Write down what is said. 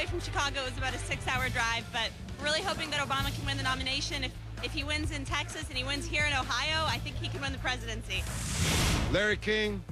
away from Chicago. It was about a six-hour drive, but really hoping that Obama can win the nomination. If if he wins in Texas and he wins here in Ohio, I think he can win the presidency. Larry King,